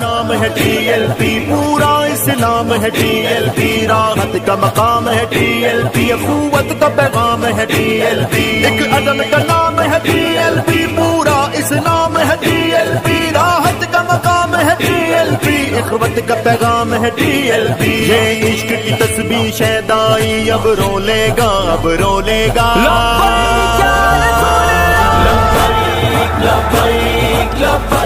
नाम है टीएलपी पूरा इस्लाम है टीएलपी। राहत का मकाम है टीएलपी अखुवत का पैगाम है टीएलपी। एक अदम का नाम है टीएलपी पूरा इस्लाम है टीएलपी। राहत का मकाम है टीएलपी इखवत का पैगाम है टीएलपी। ये इश्क की तस्वीर शैदाई अब रोलेगा अब रोलेगा। लब्बैक लब्बैक।